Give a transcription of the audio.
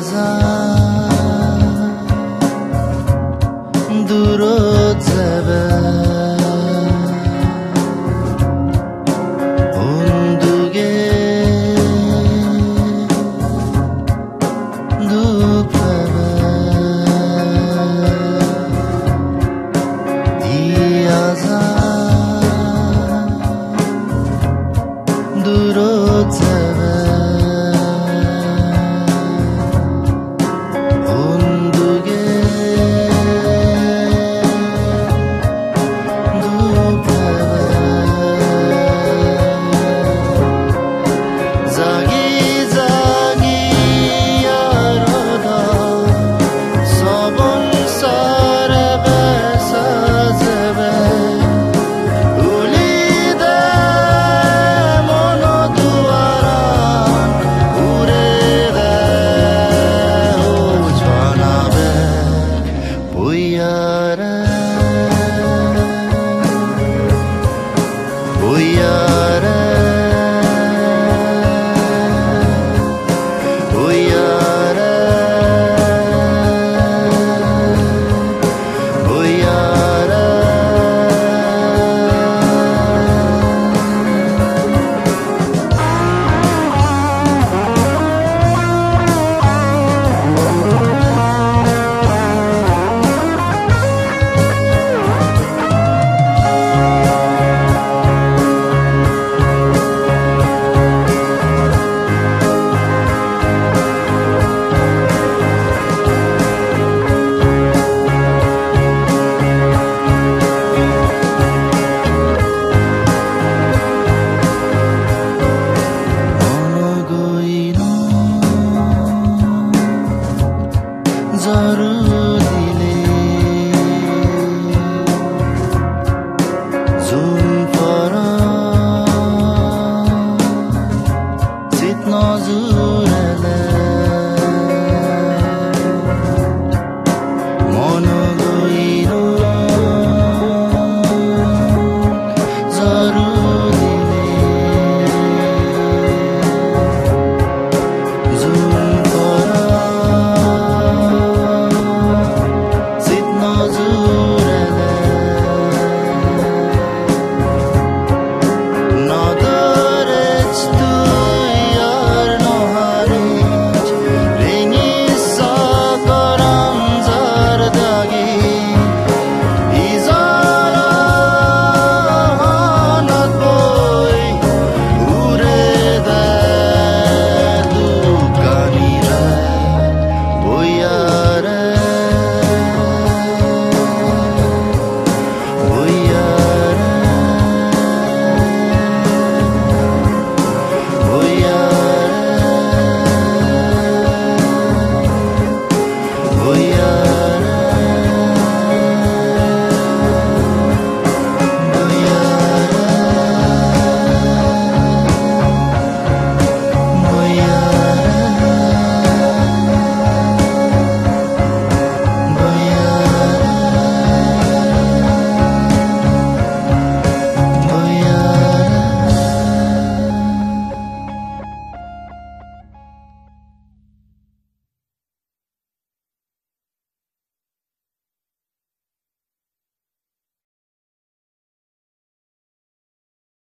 bazen durot zeve unduge dupleve diyaza durot zeve da sarım